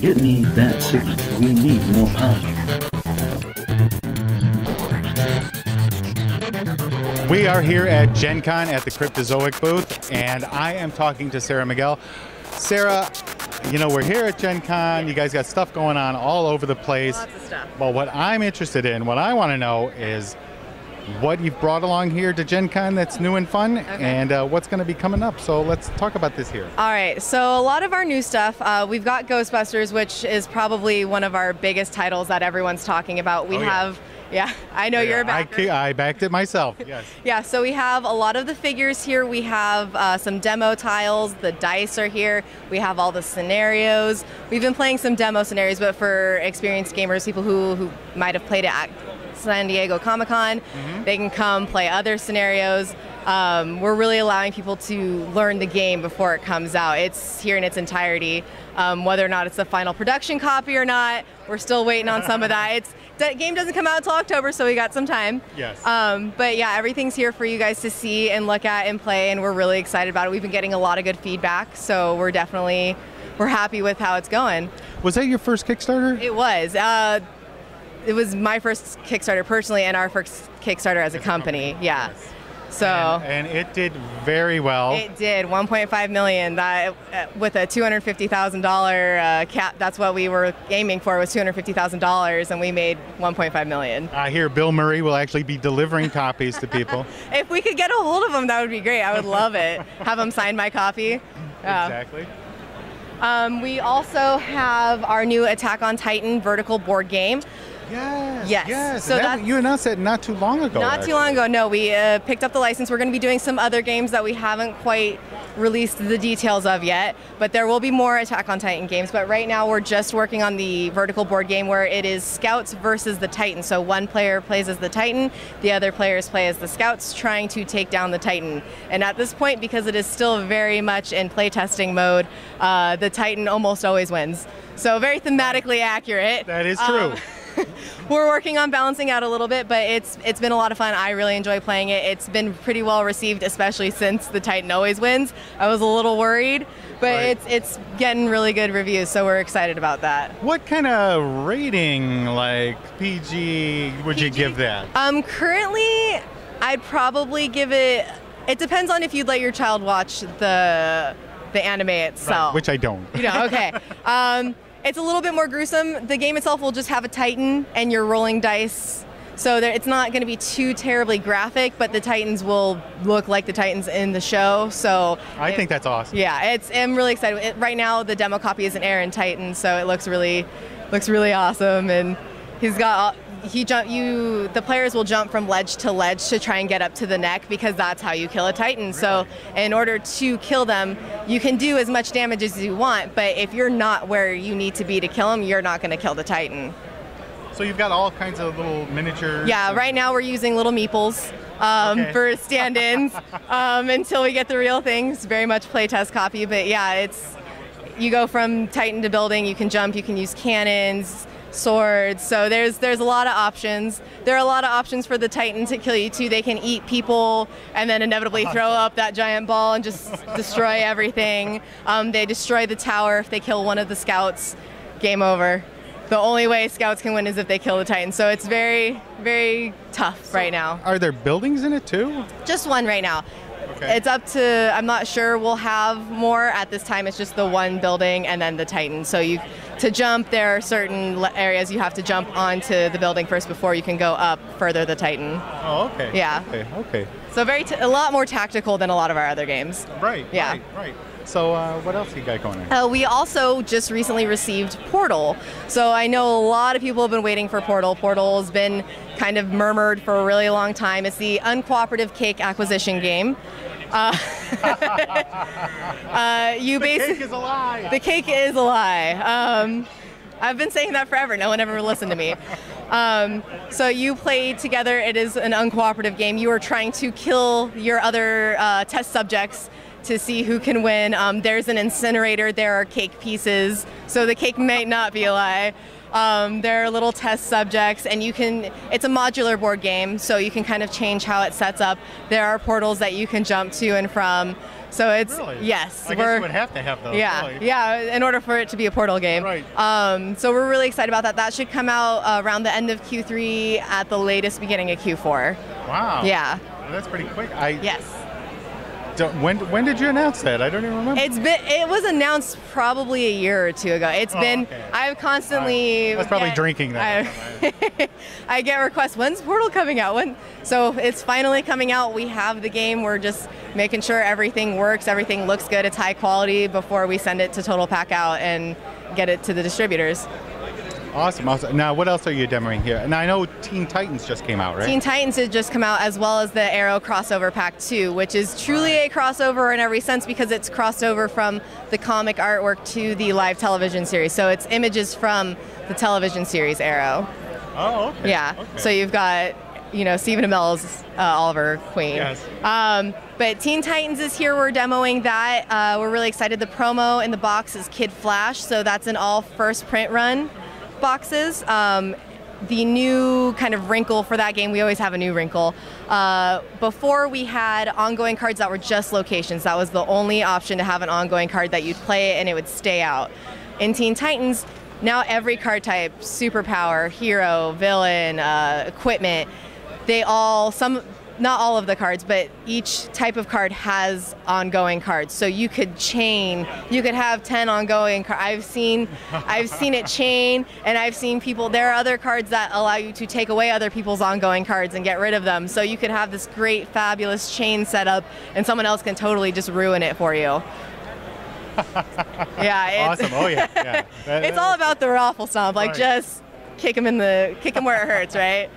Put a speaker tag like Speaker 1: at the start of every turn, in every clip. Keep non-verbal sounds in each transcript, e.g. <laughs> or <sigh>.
Speaker 1: Get me that signal. We need more power.
Speaker 2: We are here at Gen Con at the Cryptozoic booth, and I am talking to Sara Miguel. Sara, you know, we're here at Gen Con. You guys got stuff going on all over the place.
Speaker 3: Lots of stuff.
Speaker 2: Well, what I'm interested in, what I want to know is what you've brought along here to Gen Con that's new and fun, and uh, what's going to be coming up. So let's talk about this here.
Speaker 3: All right, so a lot of our new stuff. Uh, we've got Ghostbusters, which is probably one of our biggest titles that everyone's talking about. We
Speaker 2: Oh, yeah.
Speaker 3: have, yeah, I know you're a
Speaker 2: I,
Speaker 3: backer.
Speaker 2: ca- I backed it myself. <laughs> Yes.
Speaker 3: Yeah, so we have a lot of the figures here. We have uh, some demo tiles. The dice are here. We have all the scenarios. We've been playing some demo scenarios, but for experienced gamers, people who, who might have played it at San Diego Comic Con, they can come play other scenarios. Um, we're really allowing people to learn the game before it comes out. It's here in its entirety. Um, whether or not it's the final production copy or not, we're still waiting on some of that. <laughs> It's that game doesn't come out until October, so we got some time.
Speaker 2: Yes.
Speaker 3: Um, but yeah, everything's here for you guys to see and look at and play, and we're really excited about it. We've been getting a lot of good feedback, so we're definitely we're happy with how it's going.
Speaker 2: Was that your first Kickstarter?
Speaker 3: It was. Uh, it was my first Kickstarter personally, and our first Kickstarter as a company. Yeah. So.
Speaker 2: And it did very well.
Speaker 3: It did 1.5 million. That uh, with a 250 thousand dollar uh, cap. That's what we were aiming for was 250 thousand dollars, and we made 1.5 million.
Speaker 2: I hear Bill Murray will actually be delivering copies to people. <laughs>
Speaker 3: If we could get a hold of him, that would be great. I would love it. Have him sign my copy. <laughs> Yeah.
Speaker 2: Exactly.
Speaker 3: Um, we also have our new Attack on Titan vertical board game.
Speaker 2: Yes.
Speaker 3: Yes.
Speaker 2: Yes.
Speaker 3: So
Speaker 2: That- you announced that not too long ago.
Speaker 3: Not
Speaker 2: actually.
Speaker 3: too long ago, no. We uh, picked up the license. We're going to be doing some other games that we haven't quite released the details of yet, but there will be more Attack on Titan games. But right now, we're just working on the vertical board game where it is Scouts versus the Titan. So one player plays as the Titan, the other players play as the Scouts, trying to take down the Titan. And at this point, because it is still very much in playtesting mode, uh, the Titan almost always wins. So very thematically accurate.
Speaker 2: That is true.
Speaker 3: Um, <laughs> <laughs> we're working on balancing out a little bit, but it's it's been a lot of fun. I really enjoy playing it. It's been pretty well received, especially since the Titan always wins. I was a little worried, but
Speaker 2: Right.
Speaker 3: it's it's getting really good reviews, so we're excited about that.
Speaker 2: what kind of rating, like PG, would you give that?
Speaker 3: Um, currently, I'd probably give it. It depends on if you'd let your child watch the the anime itself.
Speaker 2: Which I don't.
Speaker 3: You know, okay. <laughs> Um, it's a little bit more gruesome. The game itself will just have a Titan, and you're rolling dice. So there, it's not going to be too terribly graphic, but the Titans will look like the Titans in the show. So
Speaker 2: I
Speaker 3: it-
Speaker 2: think that's awesome.
Speaker 3: yeah, it's. I'm really excited. It, right now, the demo copy is an Eren Titan, so it looks really, looks really awesome, and he's got. all- He jump. You the players will jump from ledge to ledge to try and get up to the neck because that's how you kill a Titan. So in order to kill them, you can do as much damage as you want, but if you're not where you need to be to kill them, you're not going to kill the Titan.
Speaker 2: So you've got all kinds of little miniatures.
Speaker 3: Yeah, right now we're using little meeples um,
Speaker 2: Okay.
Speaker 3: for stand-ins <laughs> um, until we get the real things. Very much playtest copy, but yeah, it's you go from Titan to building. You can jump. You can use cannons, swords. So there's there's a lot of options. There are a lot of options for the Titan to kill you too. They can eat people and then inevitably throw up that giant ball and just <laughs> destroy everything. Um, they destroy the tower if they kill one of the scouts. Game over. The only way scouts can win is if they kill the Titan. So it's very, very tough right now.
Speaker 2: Are there buildings in it too?
Speaker 3: Just one right now.
Speaker 2: Okay.
Speaker 3: It's up to, I'm not sure we'll have more at this time. It's just the one building and then the Titan. So you, to jump, there are certain areas you have to jump onto the building first before you can go up further the Titan.
Speaker 2: Oh, okay.
Speaker 3: Yeah.
Speaker 2: Okay. Okay.
Speaker 3: So very, t- a lot more tactical than a lot of our other games.
Speaker 2: Right.
Speaker 3: Yeah.
Speaker 2: Right. Right. So uh, what else you got going on?
Speaker 3: Uh, we also just recently received Portal. So I know a lot of people have been waiting for Portal. Portal has been kind of murmured for a really long time. It's the uncooperative cake acquisition game. Uh, <laughs> uh, you
Speaker 2: the
Speaker 3: basically
Speaker 2: cake is a lie.
Speaker 3: the cake is a lie. Um, I've been saying that forever. No one ever listened to me. Um, so you play together. It is an uncooperative game. You are trying to kill your other uh, test subjects to see who can win. Um, there's an incinerator. There are cake pieces. So the cake might not be a lie. Um, there are little test subjects, and you can. It's a modular board game, so you can kind of change how it sets up. There are portals that you can jump to and from. So it's
Speaker 2: Really?
Speaker 3: yes,
Speaker 2: I guess you would have to have those.
Speaker 3: yeah,
Speaker 2: really.
Speaker 3: yeah, in order for it to be a portal game.
Speaker 2: Right.
Speaker 3: Um, so we're really excited about that. That should come out uh, around the end of Q3 at the latest beginning of Q4.
Speaker 2: Wow.
Speaker 3: Yeah.
Speaker 2: Well, that's pretty quick. I
Speaker 3: Yes.
Speaker 2: Don't, when when did you announce that? I don't even remember.
Speaker 3: It's been it was announced probably a year or two ago. It's
Speaker 2: Oh,
Speaker 3: been
Speaker 2: okay.
Speaker 3: I've constantly
Speaker 2: I was probably
Speaker 3: get-
Speaker 2: drinking that.
Speaker 3: I, <laughs> I get requests. When's Portal coming out? When? So it's finally coming out. We have the game. We're just making sure everything works, everything looks good, it's high quality before we send it to Total Pack Out and get it to the distributors.
Speaker 2: Awesome, awesome. Now, what else are you demoing here? And I know Teen Titans just came out, right?
Speaker 3: Teen Titans has just come out, as well as the Arrow crossover pack 2, which is truly a crossover in every sense because it's crossed over from the comic artwork to the live television series. So it's images from the television series Arrow.
Speaker 2: oh, okay.
Speaker 3: Yeah.
Speaker 2: Okay.
Speaker 3: So you've got, you know, Stephen Amell's uh, Oliver Queen.
Speaker 2: Yes.
Speaker 3: Um, but Teen Titans is here. We're demoing that. Uh, we're really excited. The promo in the box is Kid Flash, so that's an all first print run boxes. Um, the new kind of wrinkle for that game, we always have a new wrinkle. Uh, before we had ongoing cards that were just locations. That was the only option to have an ongoing card that you'd play and it would stay out. In Teen Titans, now every card type, superpower, hero, villain, uh, equipment, they all some not all of the cards but each type of card has ongoing cards so you could chain you could have 10 ongoing cards i've seen i've seen it chain and i've seen people there are other cards that allow you to take away other people's ongoing cards and get rid of them so you could have this great fabulous chain setup and someone else can totally just ruin it for you yeah it's,
Speaker 2: awesome. Oh yeah, yeah. That- <laughs>
Speaker 3: it's all about the raffle stomp. Like
Speaker 2: Right.
Speaker 3: just kick them in the kick them where it hurts, right?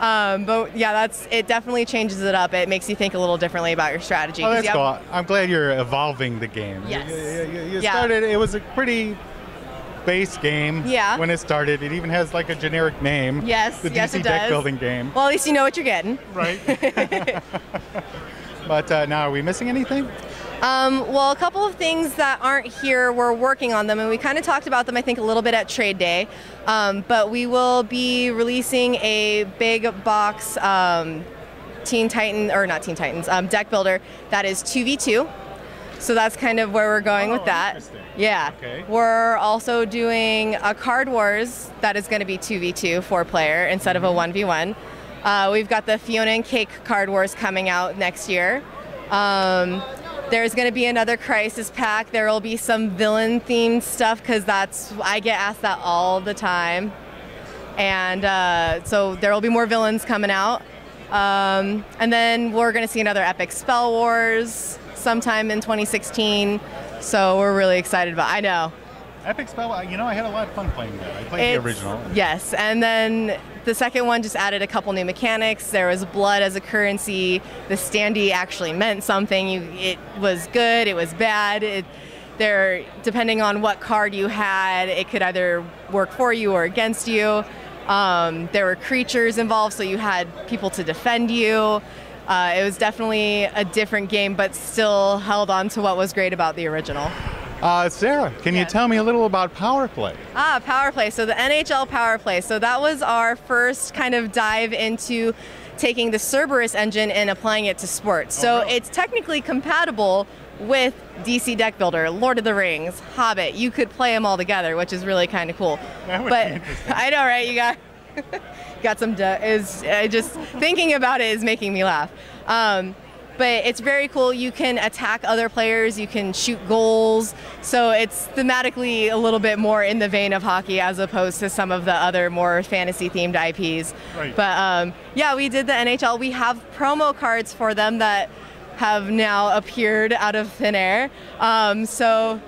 Speaker 3: Um, but yeah, that's it. Definitely changes it up. It makes you think a little differently about your strategy.
Speaker 2: Oh,
Speaker 3: 'cause
Speaker 2: that's
Speaker 3: you have-
Speaker 2: cool. I'm glad you're evolving the game.
Speaker 3: Yes.
Speaker 2: You, you- you
Speaker 3: Yeah.
Speaker 2: started. It was a pretty base game.
Speaker 3: Yeah.
Speaker 2: When it started, it even has like a generic name.
Speaker 3: Yes,
Speaker 2: The
Speaker 3: yes,
Speaker 2: DC
Speaker 3: it
Speaker 2: deck
Speaker 3: does.
Speaker 2: building game.
Speaker 3: Well, at least you know what you're getting.
Speaker 2: Right. <laughs> <laughs> but uh, now, are we missing anything?
Speaker 3: Um, well, a couple of things that aren't here, we're working on them, and we kind of talked about them, I think, a little bit at Trade Day. Um, but we will be releasing a big box um, Teen Titan, or not Teen Titans, um, deck builder that is 2v2. So that's kind of where we're going
Speaker 2: Oh,
Speaker 3: with that. Yeah.
Speaker 2: Okay.
Speaker 3: We're also doing a Card Wars that is going to be 2v2, four player, instead of a
Speaker 2: Mm-hmm.
Speaker 3: 1v1. Uh, we've got the Fiona and Cake Card Wars coming out next year. Um, there's going to be another Crisis pack. There will be some villain themed stuff because that's I get asked that all the time, and uh, so there will be more villains coming out. Um, and then we're going to see another Epic Spell Wars sometime in 2016. So we're really excited about. I know.
Speaker 2: Epic Spell. You know, I had a lot of fun playing that. I played
Speaker 3: It's-
Speaker 2: the original.
Speaker 3: Yes, and then the second one just added a couple new mechanics. There was blood as a currency. The standee actually meant something. You, it was good. It was bad. It, there, depending on what card you had, it could either work for you or against you. Um, there were creatures involved, so you had people to defend you. Uh, it was definitely a different game, but still held on to what was great about the original.
Speaker 2: Uh, Sara, can you tell me a little about Power Play?
Speaker 3: Ah, Power Play. So the NHL Power Play. So that was our first kind of dive into taking the Cerberus engine and applying it to sports. so
Speaker 2: really?
Speaker 3: it's technically compatible with DC Deck Builder, Lord of the Rings, Hobbit. You could play them all together, which is really kind of cool. But. <laughs> I know, right? You got <laughs> got some. Is I just thinking about it is making me laugh. Um, but it's very cool. You can attack other players. You can shoot goals. So it's thematically a little bit more in the vein of hockey as opposed to some of the other more fantasy themed IPs.
Speaker 2: Right.
Speaker 3: But um, yeah, we did the NHL. We have promo cards for them that have now appeared out of thin air. Um, so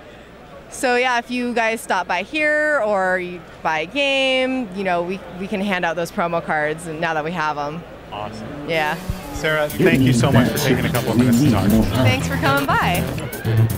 Speaker 3: so yeah, if you guys stop by here or you buy a game, you know, we, we can hand out those promo cards and now that we have them.
Speaker 2: Awesome.
Speaker 3: Yeah.
Speaker 2: Sara, thank you so much for taking a couple of minutes to talk.
Speaker 3: Thanks for coming by.